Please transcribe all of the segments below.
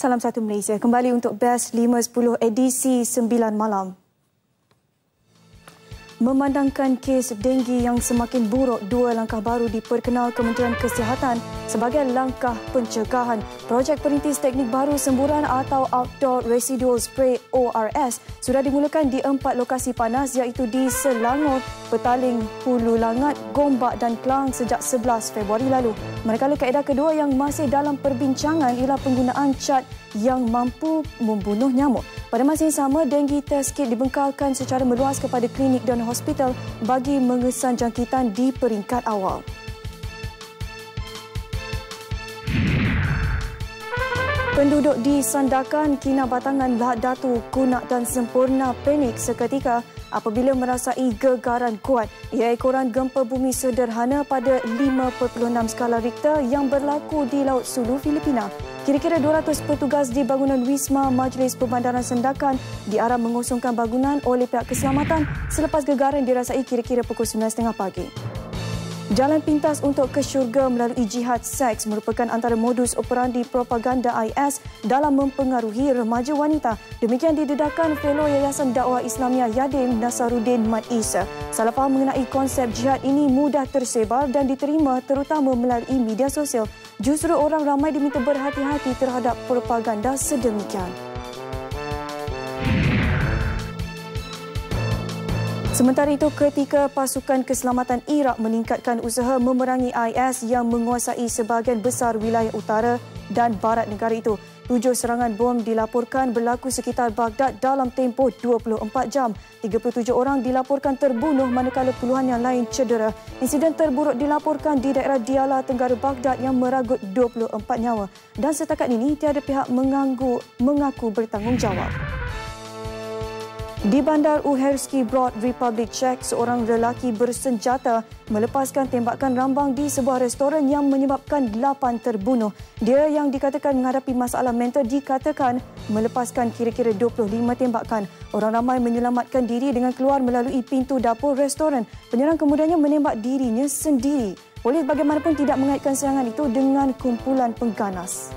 Salam satu Malaysia. Kembali untuk Best 510 edisi 9 malam. Memandangkan kes denggi yang semakin buruk, dua langkah baru diperkenal Kementerian Kesihatan sebagai langkah pencegahan. Projek Perintis Teknik Baru Semburan atau Outdoor Residual Spray ORS sudah dimulakan di empat lokasi panas iaitu di Selangor, Petaling, Hulu Langat, Gombak dan Kelang sejak 11 Februari lalu. Manakala kaedah kedua yang masih dalam perbincangan ialah penggunaan cat yang mampu membunuh nyamuk. Pada masa yang sama, denggi test kit dibengkalkan secara meluas kepada klinik dan hospital bagi mengesan jangkitan di peringkat awal. Penduduk di Sandakan, Kinabatangan, Lahad Datu, Kunak dan Sempurna panik seketika apabila merasai gegaran kuat. Ia ekoran gempa bumi sederhana pada 5.6 skala Richter yang berlaku di Laut Sulu, Filipina. Kira-kira 200 petugas di bangunan Wisma Majlis Pembandaran Sendakan diarah mengosongkan bangunan oleh pihak keselamatan selepas gegaran dirasai kira-kira pukul 9.30 pagi. Jalan pintas untuk ke syurga melalui jihad seks merupakan antara modus operandi propaganda IS dalam mempengaruhi remaja wanita. Demikian didedahkan fellow Yayasan Dakwah Islamia Yadim Nasaruddin Mat Isa. Salah faham mengenai konsep jihad ini mudah tersebar dan diterima terutama melalui media sosial. Justru orang ramai diminta berhati-hati terhadap propaganda sedemikian. Sementara itu, ketika pasukan keselamatan Iraq meningkatkan usaha memerangi IS yang menguasai sebahagian besar wilayah utara dan barat negara itu, tujuh serangan bom dilaporkan berlaku sekitar Baghdad dalam tempoh 24 jam. 37 orang dilaporkan terbunuh manakala puluhan yang lain cedera. Insiden terburuk dilaporkan di daerah Diyala, Tenggara Baghdad yang meragut 24 nyawa. Dan setakat ini, tiada pihak mengaku, mengaku bertanggungjawab. Di bandar Uherski Broad, Republic Czech, seorang lelaki bersenjata melepaskan tembakan rambang di sebuah restoran yang menyebabkan 8 terbunuh. Dia yang dikatakan menghadapi masalah mental dikatakan melepaskan kira-kira 25 tembakan. Orang ramai menyelamatkan diri dengan keluar melalui pintu dapur restoran. Penyerang kemudiannya menembak dirinya sendiri. Polis bagaimanapun tidak mengaitkan serangan itu dengan kumpulan pengganas.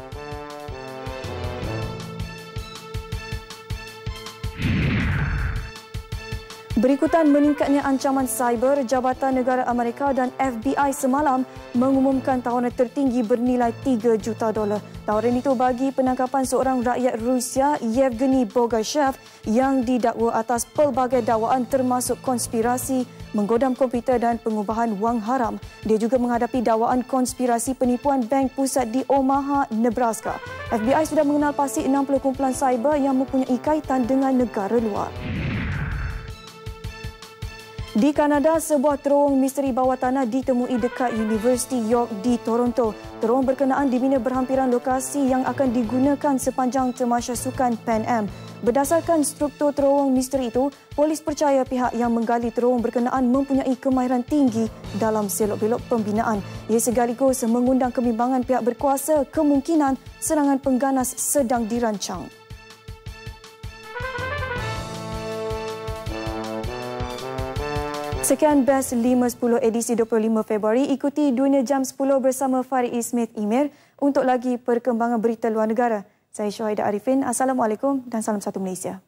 Berikutan meningkatnya ancaman cyber, Jabatan Negara Amerika dan FBI semalam mengumumkan tawaran tertinggi bernilai 3 juta dolar. Tawaran itu bagi penangkapan seorang rakyat Rusia, Yevgeny Bogashev, yang didakwa atas pelbagai dakwaan termasuk konspirasi, menggodam komputer dan pengubahan wang haram. Dia juga menghadapi dakwaan konspirasi penipuan bank pusat di Omaha, Nebraska. FBI sudah mengenal pasti 60 kumpulan cyber yang mempunyai kaitan dengan negara luar. Di Kanada, sebuah terowong misteri bawah tanah ditemui dekat University York di Toronto. Terowong berkenaan dibina berhampiran lokasi yang akan digunakan sepanjang temasya sukan Pan Am. Berdasarkan struktur terowong misteri itu, polis percaya pihak yang menggali terowong berkenaan mempunyai kemahiran tinggi dalam selok-belok pembinaan. Ia segaligus mengundang kebimbangan pihak berkuasa kemungkinan serangan pengganas sedang dirancang. Sekian Best 510 edisi 25 Februari. Ikuti Dunia Jam 10 bersama Farid Ismail Imir untuk lagi perkembangan berita luar negara. Saya Syuhaida Arifin. Assalamualaikum dan salam satu Malaysia.